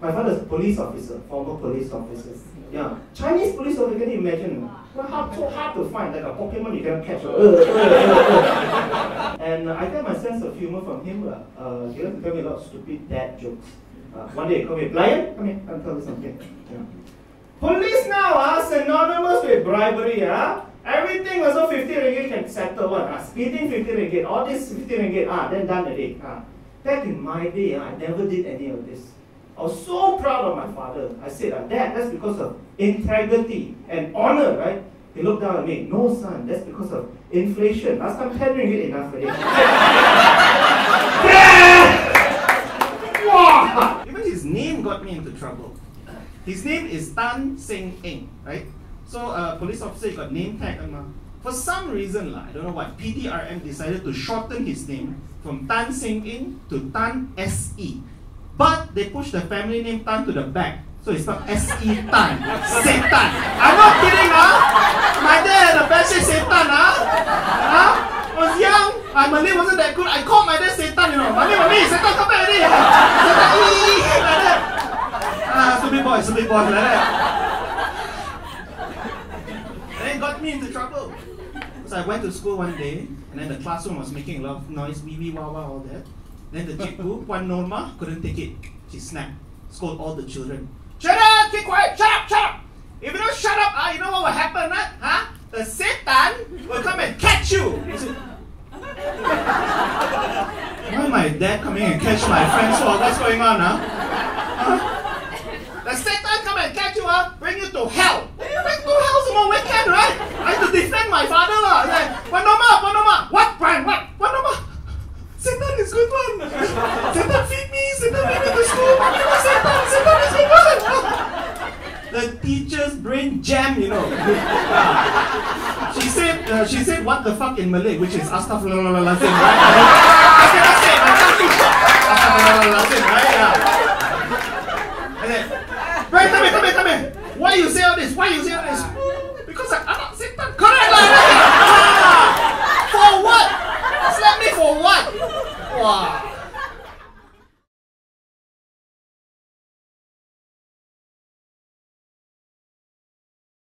My father is a police officer, former police officer. Yeah. Chinese police officer, can you imagine? Well, hard, so hard to find, like a Pokemon you cannot catch. Uh, uh, uh, and uh, I get my sense of humor from him. Uh, he likes to tell me a lot of stupid dad jokes. Uh, one day, come here, Lion, come here, I'll tell you something. Yeah. Police now are synonymous with bribery. Ah. Everything also 50 ringgit can settle what? Ah. Speeding 50 ringgit, all this 50 ringgit, ah, then done the day. Ah. Back in my day, ah, I never did any of this. I was so proud of my father. I said, Dad, that's because of integrity and honor, right? He looked down at me. No, son, that's because of inflation. Last time, 10 ringgit enough for it. Even his name got me into trouble. His name is Tan Seng Eng, right? So a uh, police officer got name tag. For some reason, I don't know why, PDRM decided to shorten his name from Tan Seng Eng to Tan S.E. But they pushed the family name Tan to the back. So it's not S.E. Tan. Satan. I'm not kidding, huh? My dad had a bad Satan, huh? Huh? I was young. My Malay wasn't that good. I called my dad Satan, you know. Malay, Malay, Satan, come back already. Satan, like that. Ah, stupid boy, stupid boy, like that. And it got me into trouble. So I went to school one day, and then the classroom was making a lot of noise, wee wee wah wah, all that. Then the cikgu, Puan Norma, couldn't take it. She snapped, scolded all the children. Shut up, keep quiet, shut up, shut up! If you don't shut up, uh, you know what will happen, right? Huh? The Satan will come and catch you. Why my dad coming and catch my friends for what's going on, huh? huh? The Satan come and catch you, huh? bring you to hell. Bring you to hell some more right? I have to defend my father, lah. Like, Panoma, Panoma, what, Brian, what? Panoma, Is good one. Satan feed me, Satan feed me to school. Is good one. The teacher's brain jam, you know. she said, uh, she said, what the fuck in Malay, which is astaghfirullahaladzim, right? I cannot say, I can't do Astaghfirullahaladzim, right? Yeah. Right, come here, come here, come here. Why you say all this? Why you say all this? Because I, I'm not Satan. Correct, like ah, For what? Slap me for what? Wow.